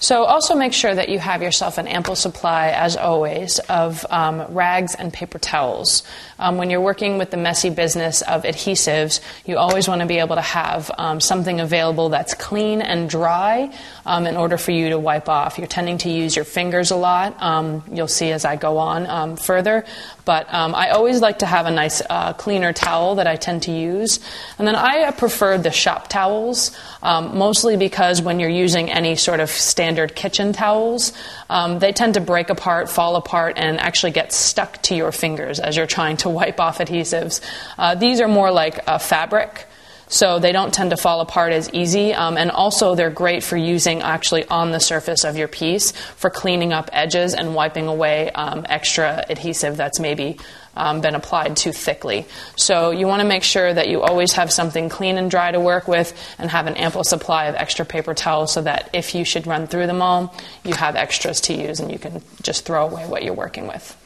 So also make sure that you have yourself an ample supply, as always, of um, rags and paper towels. Um, when you're working with the messy business of adhesives, you always want to be able to have um, something available that's clean and dry um, in order for you to wipe off. You're tending to use your fingers a lot. Um, you'll see as I go on um, further. But I always like to have a nice uh, cleaner towel that I tend to use. And then I prefer the shop towels, mostly because when you're using any sort of standard standard kitchen towels, um, they tend to break apart, fall apart, and actually get stuck to your fingers as you're trying to wipe off adhesives. Uh, these are more like a fabric. So they don't tend to fall apart as easy, um, and also they're great for using actually on the surface of your piece for cleaning up edges and wiping away um, extra adhesive that's maybe um, been applied too thickly. So you want to make sure that you always have something clean and dry to work with and have an ample supply of extra paper towels so that if you should run through them all, you have extras to use and you can just throw away what you're working with.